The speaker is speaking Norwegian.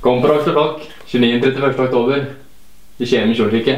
Kom på Rock 29.-31. oktober i Skien Misjonskirke.